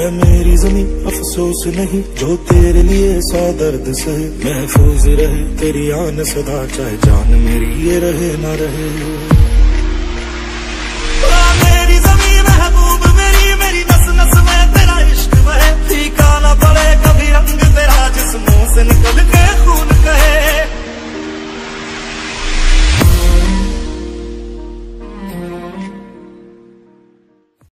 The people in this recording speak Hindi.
है मेरी जमी अफसोस नहीं, जो तेरे लिए सौ दर्द सहे महफूज रहे। तेरी आन सदा, चाहे जान मेरी ये रहे न रहे। हाँ, मेरी महबूब तेरा पड़े कभी निकल